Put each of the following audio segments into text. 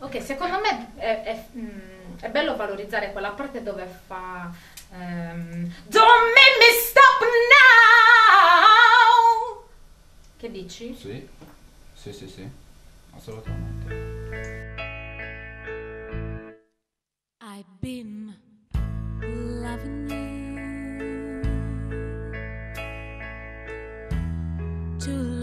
Ok, secondo me è, è, mm, è bello valorizzare quella parte dove fa... ehm, Don't make me stop now! Che dici? Sì, sì, sì, sì, assolutamente. I've been loving you too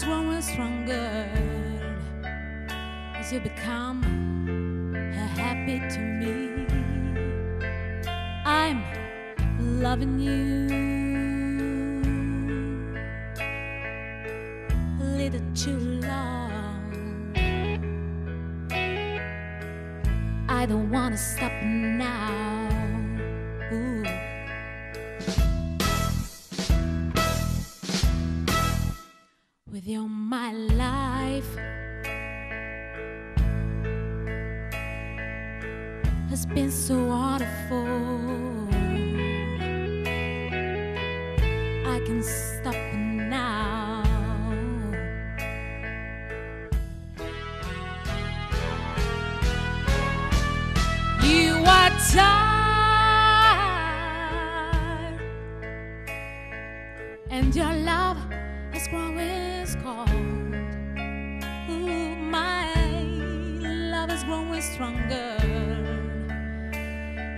Is stronger as you become a happy to me. I'm loving you a little too long. I don't wanna stop now. Has been so wonderful. I can stop now. You are tired,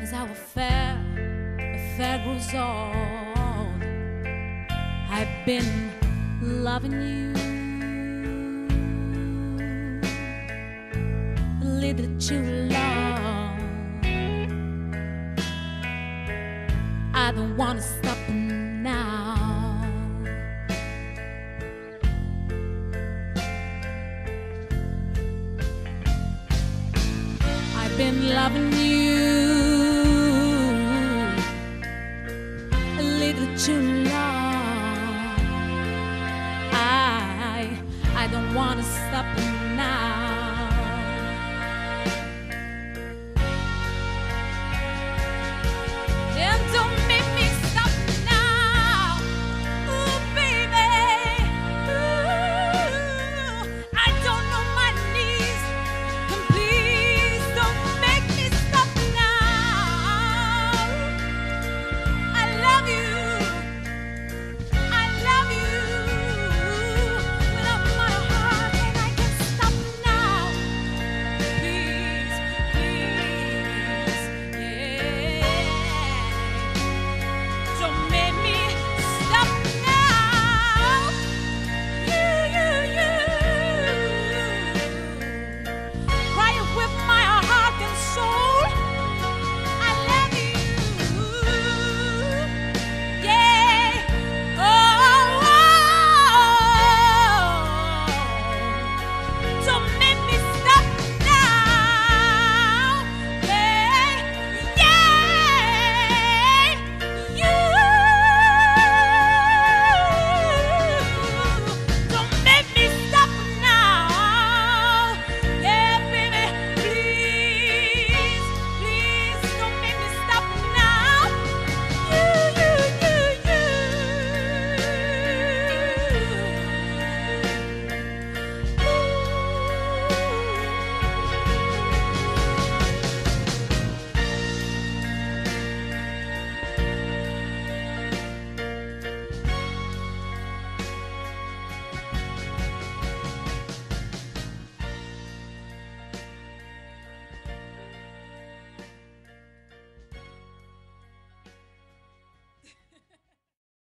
as our affair, affair grows old. I've been loving you a little too long. I don't wanna stop now. I've been loving you don't want to stop you now.